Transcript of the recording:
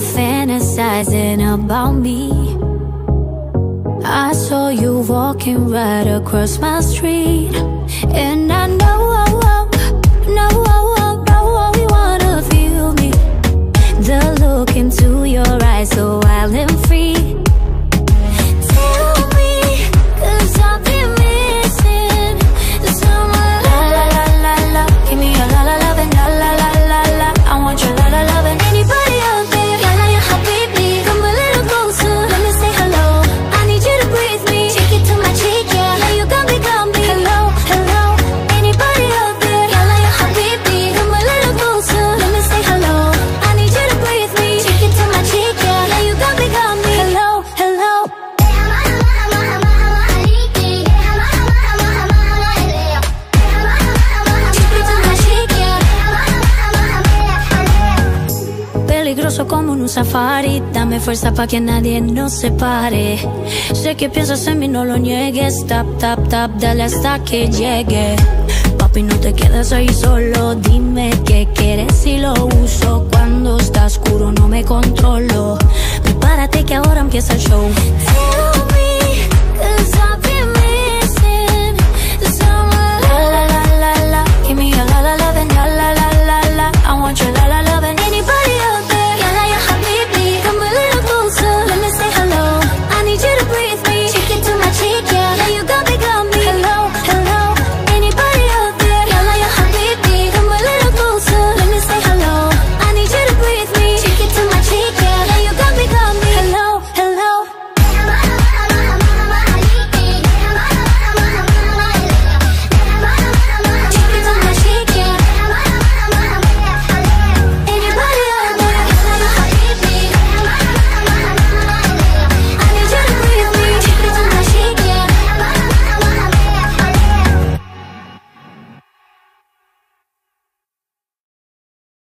fantasizing about me. I saw you walking right across my street, and I Peligroso como un safari. Dame fuerza pa' que nadie nos separe. Sé que piensas en mí, no lo niegues. Tap, tap, tap, dale hasta que llegue. Papi, no te quedes ahí solo. Dime qué quieres y lo uso. Cuando está oscuro no me controlo. Prepárate que ahora empieza el show